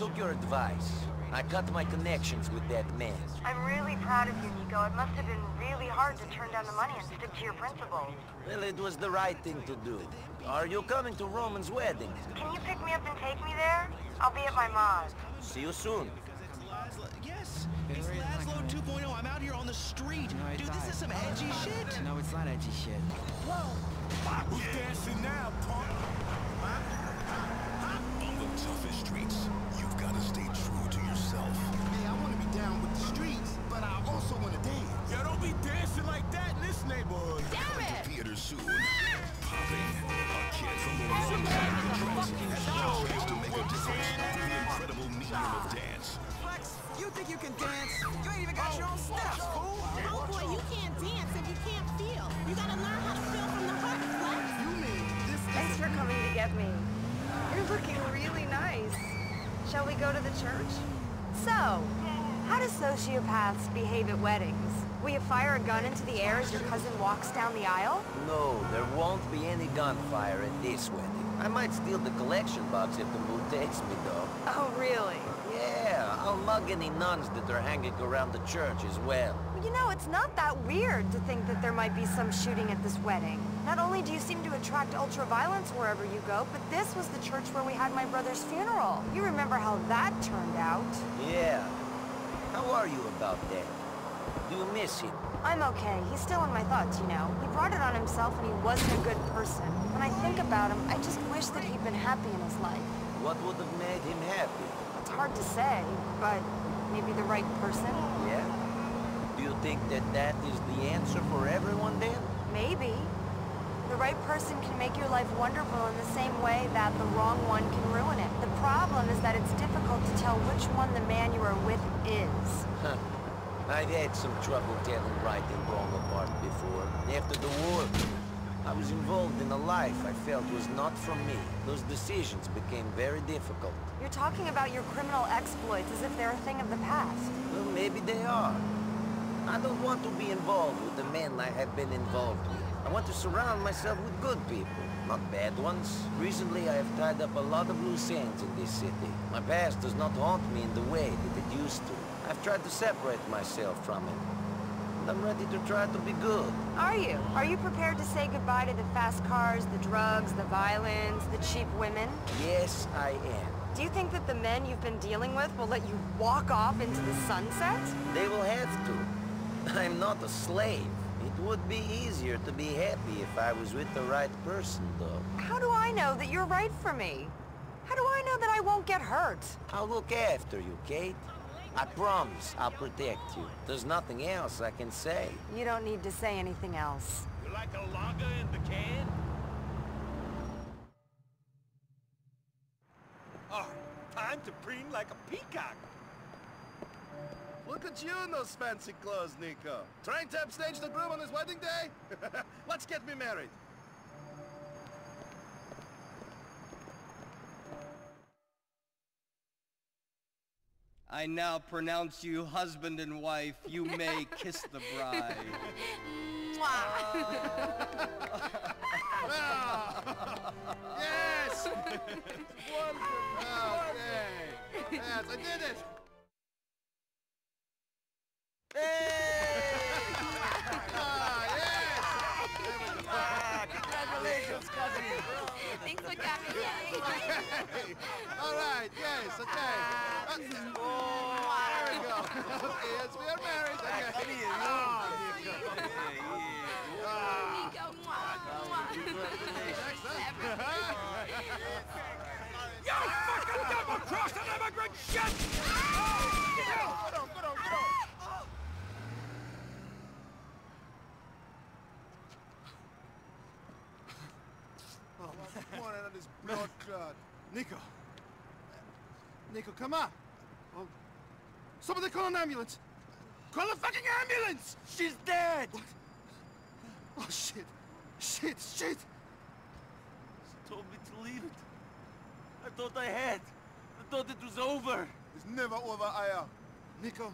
took your advice. I cut my connections with that man. I'm really proud of you, Niko. It must have been really hard to turn down the money and stick to your principles. Well, it was the right thing to do. Are you coming to Roman's wedding? Can you pick me up and take me there? I'll be at my mom's. See you soon. Yes, it's Laszlo 2.0. I'm out here on the street. No, Dude, this is some edgy shit. No, it's not edgy shit. Whoa! Who's dancing now, punk? On the toughest streets, you've got to stay true to yourself. Hey, I want to be down with the streets, but I also want to dance. Yo, don't be dancing like that in this neighborhood. Coming to theaters soon. Popping, a kid from Long Island has the chance to make a difference through the incredible medium of dance. Flex, you think you can dance? You ain't even got your own oh, steps, fool. Oh boy, you can't dance if you can't feel. You gotta learn how to feel from the heart, Flex. You mean this Thanks for coming to get me. You're looking really nice. Shall we go to the church? So, how do sociopaths behave at weddings? Will you fire a gun into the air as your cousin walks down the aisle? No, there won't be any gunfire at this wedding. I might steal the collection box if the mood takes me, though. Oh, really? Yeah, I'll mug any nuns that are hanging around the church as well. Well, you know, it's not that weird to think that there might be some shooting at this wedding. Not only do you seem to attract ultra-violence wherever you go, but this was the church where we had my brother's funeral. You remember how that turned out. Yeah. How are you about that? Do you miss him? I'm okay. He's still in my thoughts, you know. He brought it on himself and he wasn't a good person. When I think about him, I just wish that he'd been happy in his life. What would have made him happy? It's hard to say, but maybe the right person? Yeah? Do you think that that is the answer for everyone then? Maybe. The right person can make your life wonderful in the same way that the wrong one can ruin it. The problem is that it's difficult to tell which one the man you are with is. Huh. I've had some trouble telling right and wrong apart before. After the war, I was involved in a life I felt was not from me. Those decisions became very difficult. You're talking about your criminal exploits as if they're a thing of the past. Well, maybe they are. I don't want to be involved with the men I have been involved with. I want to surround myself with good people, not bad ones. Recently, I have tied up a lot of loose ends in this city. My past does not haunt me in the way that it used to. I've tried to separate myself from it. I'm ready to try to be good. Are you? Are you prepared to say goodbye to the fast cars, the drugs, the violence, the cheap women? Yes, I am. Do you think that the men you've been dealing with will let you walk off into the sunset? They will have to. I'm not a slave. It would be easier to be happy if I was with the right person, though. How do I know that you're right for me? How do I know that I won't get hurt? I'll look after you, Kate. I promise I'll protect you. There's nothing else I can say. You don't need to say anything else. You're like a lager in the can? Oh, time to preen like a peacock. Look at you in those fancy clothes, Niko. Trying to upstage the groom on his wedding day? Let's get me married. I now pronounce you husband and wife. You may kiss the bride. yes! Wonderful! Okay. Yes, I did it! Hey! Ah, yes! There we go. Congratulations, cousin! Thanks for coming. Yay. All right, yes, okay. Uh, there we go. Okay, yes, we are married. Okay. Oh, Niko. Ah. Niko, mwah, mwah. You fucking double-crossing immigrant shit! Oh, my morning on this blood clot. Niko. Niko, come on. Oh, somebody call an ambulance. Call a fucking ambulance! She's dead! What? Oh, shit. Shit, shit. She told me to leave it. I thought I had. I thought it was over. It's never over, Aya. Niko,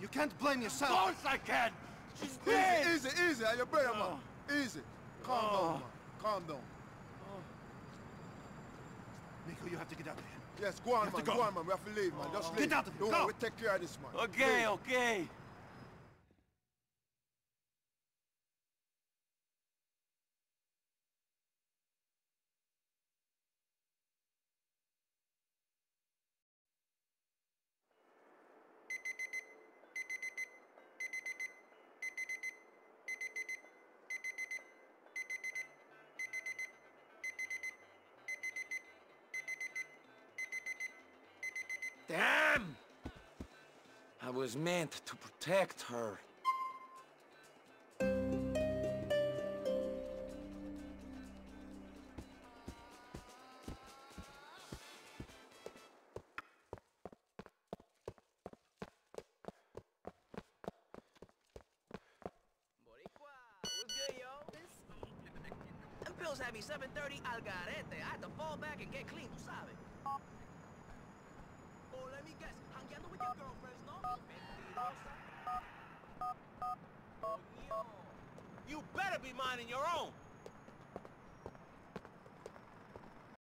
you can't blame yourself. Of course I can! She's dead! Easy, easy, easy. Are you better, man? Oh. Easy. Calm Oh. down, man. Calm down. Oh. Niko, you have to get out of here. Yes, go on, man. go. Go. on, man. We have to leave, man. Just leave. Get out of here. Don't Go. we take care of this, man. Okay, Leave. okay. Damn! I was meant to protect her. Had me 730 al garete. I had to fall back and get clean. Oh, let me guess. Hangueando with your girlfriends, no? Mentirosa. Coño. You better be minding your own.